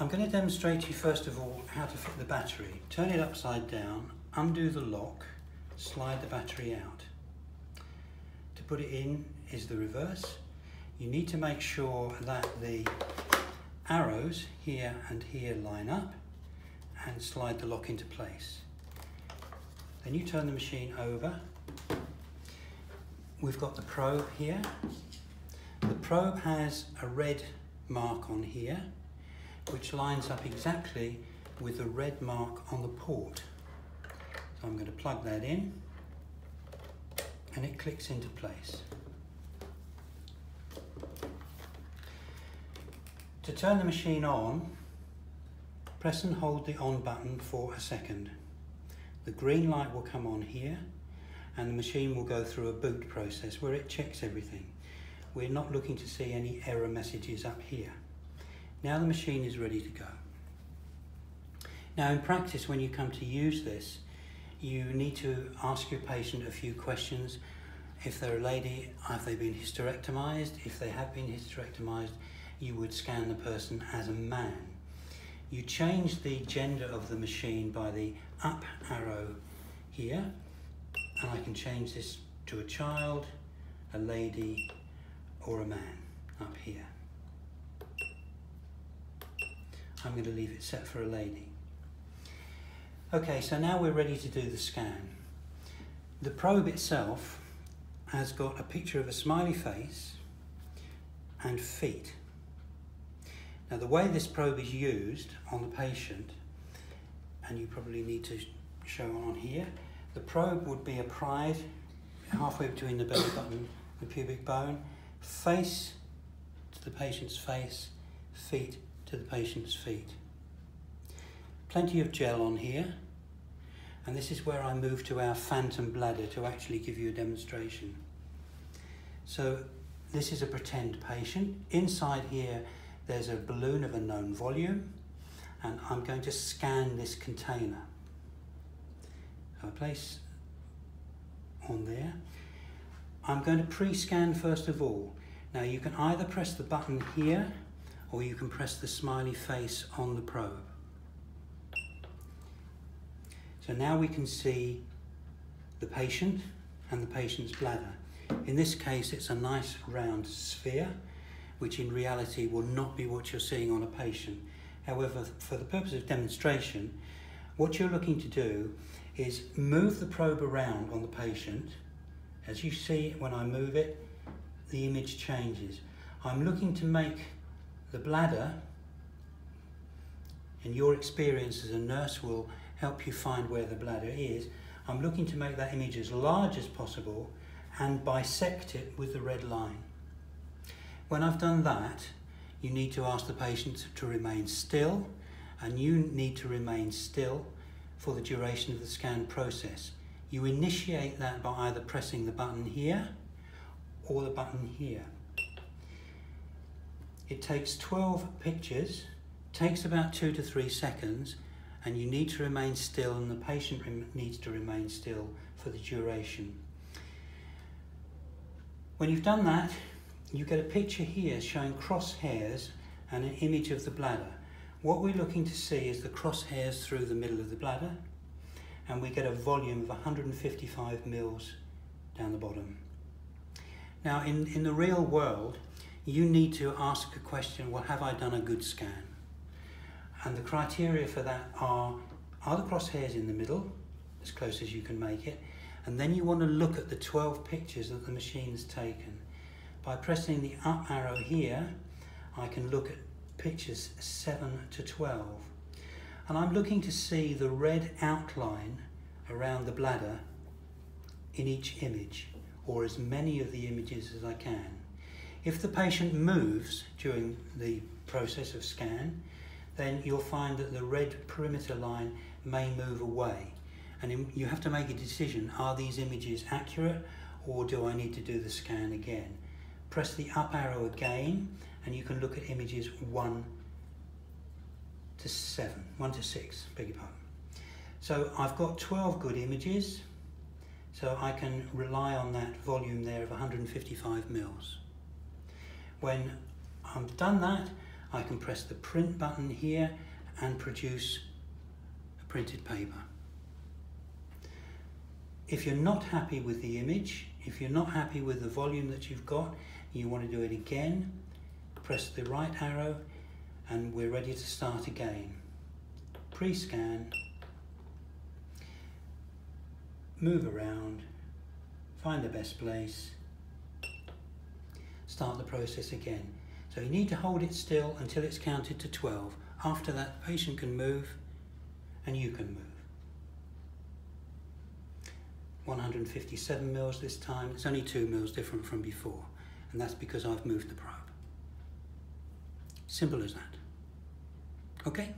I'm going to demonstrate to you first of all how to fit the battery. Turn it upside down, undo the lock, slide the battery out. To put it in is the reverse. You need to make sure that the arrows here and here line up and slide the lock into place. Then you turn the machine over. We've got the probe here. The probe has a red mark on here which lines up exactly with the red mark on the port. So I'm going to plug that in and it clicks into place. To turn the machine on, press and hold the on button for a second. The green light will come on here and the machine will go through a boot process where it checks everything. We're not looking to see any error messages up here. Now the machine is ready to go. Now in practice when you come to use this, you need to ask your patient a few questions. If they're a lady, have they been hysterectomized? If they have been hysterectomized, you would scan the person as a man. You change the gender of the machine by the up arrow here, and I can change this to a child, a lady, or a man up here. I'm going to leave it set for a lady. Okay, so now we're ready to do the scan. The probe itself has got a picture of a smiley face and feet. Now the way this probe is used on the patient, and you probably need to show on here, the probe would be applied halfway between the belly button and the pubic bone, face to the patient's face, feet to the patient's feet. Plenty of gel on here, and this is where I move to our phantom bladder to actually give you a demonstration. So this is a pretend patient. Inside here, there's a balloon of a known volume, and I'm going to scan this container. I place on there. I'm going to pre-scan first of all. Now you can either press the button here or you can press the smiley face on the probe. So now we can see the patient and the patient's bladder. In this case, it's a nice round sphere, which in reality will not be what you're seeing on a patient. However, for the purpose of demonstration, what you're looking to do is move the probe around on the patient. As you see, when I move it, the image changes. I'm looking to make the bladder, and your experience as a nurse will help you find where the bladder is. I'm looking to make that image as large as possible and bisect it with the red line. When I've done that, you need to ask the patient to remain still and you need to remain still for the duration of the scan process. You initiate that by either pressing the button here or the button here. It takes 12 pictures, takes about two to three seconds, and you need to remain still and the patient needs to remain still for the duration. When you've done that, you get a picture here showing crosshairs and an image of the bladder. What we're looking to see is the crosshairs through the middle of the bladder, and we get a volume of 155 mils down the bottom. Now, in, in the real world, you need to ask a question, well, have I done a good scan? And the criteria for that are, are the crosshairs in the middle, as close as you can make it? And then you want to look at the 12 pictures that the machine's taken. By pressing the up arrow here, I can look at pictures 7 to 12. And I'm looking to see the red outline around the bladder in each image, or as many of the images as I can. If the patient moves during the process of scan, then you'll find that the red perimeter line may move away. And you have to make a decision, are these images accurate or do I need to do the scan again? Press the up arrow again and you can look at images 1 to 7, 1 to 6, beg your pardon. So I've got 12 good images, so I can rely on that volume there of 155 mils. When I've done that, I can press the print button here and produce a printed paper. If you're not happy with the image, if you're not happy with the volume that you've got, you want to do it again, press the right arrow and we're ready to start again. Pre-scan, move around, find the best place, start the process again. So you need to hold it still until it's counted to 12. After that, the patient can move and you can move. 157 mils this time. It's only two mils different from before. And that's because I've moved the probe. Simple as that. Okay?